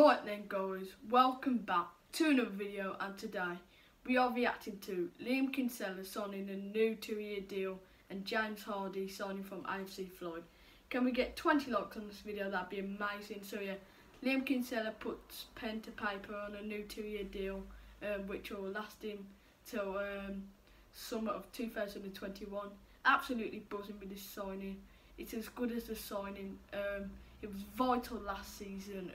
Right then guys, welcome back to another video and today we are reacting to Liam Kinsella signing a new two-year deal and James Hardy signing from AFC Fylde. Can we get 20 likes on this video? That'd be amazing. So yeah, Liam Kinsella puts pen to paper on a new two-year deal um, which will last him till um, summer of 2021. Absolutely buzzing with this signing. It's as good as the signing. Um, it was vital last season.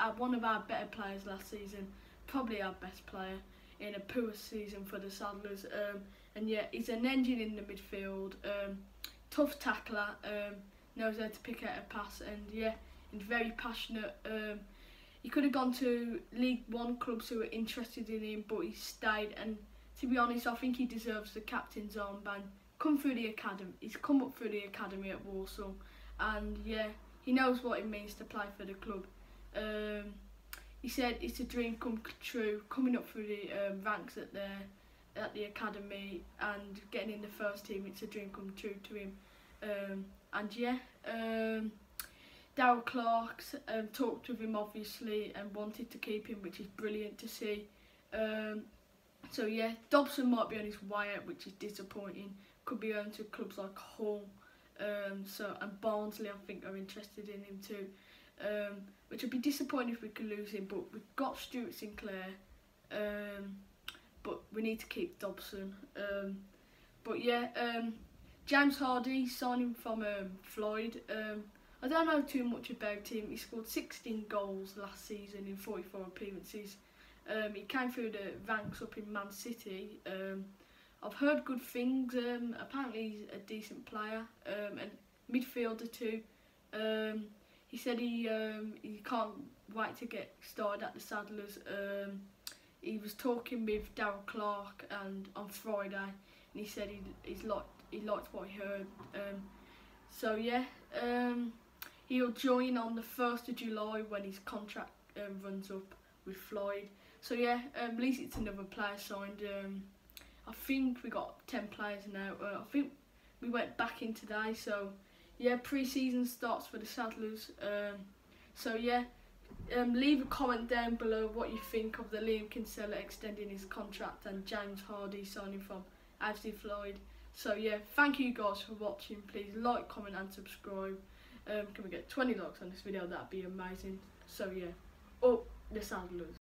Uh, one of our better players last season, probably our best player in a poor season for the Saddlers. Um, and yeah, he's an engine in the midfield. Um, tough tackler. Um, knows how to pick out a pass, and yeah, he's very passionate. Um, he could have gone to League One clubs who were interested in him, but he stayed. And to be honest, I think he deserves the captain's armband. Come through the academy. He's come up through the academy at Walsall, and yeah, he knows what it means to play for the club. Um, he said it's a dream come true, coming up through the um, ranks at the at the academy and getting in the first team. It's a dream come true to him. Um, and yeah, um, Darrell Clarke um, talked with him obviously and wanted to keep him, which is brilliant to see. Um, so yeah, Dobson might be on his way out, which is disappointing. Could be going to clubs like Hull. Um, so and Barnsley, I think, are interested in him too. Um, which would be disappointing if we could lose him. But we've got Stuart Sinclair. Um, but we need to keep Dobson. Um, but yeah, um, James Hardy signing from um, Fylde. I don't know too much about him. He scored 16 goals last season in 44 appearances. He came through the ranks up in Man City. I've heard good things. Um, apparently he's a decent player um, and midfielder too. Um, he said he um, he can't wait to get started at the Saddlers. Um, he was talking with Darrell Clarke and on Friday, and he said he he's liked he liked what he heard. Um, so yeah, um, he'll join on the first of July when his contract um, runs up with Fylde. So yeah, um, at least it's another player signed. Um, I think we got ten players now. Uh, I think we went back in today, so yeah, pre-season starts for the Saddlers. Um, so yeah, um, leave a comment down below what you think of the Liam Kinsella extending his contract and James Hardy signing from AFC Fylde. So yeah, thank you guys for watching. Please like, comment and subscribe. Um, can we get 20 likes on this video? That'd be amazing. So yeah, up the Saddlers.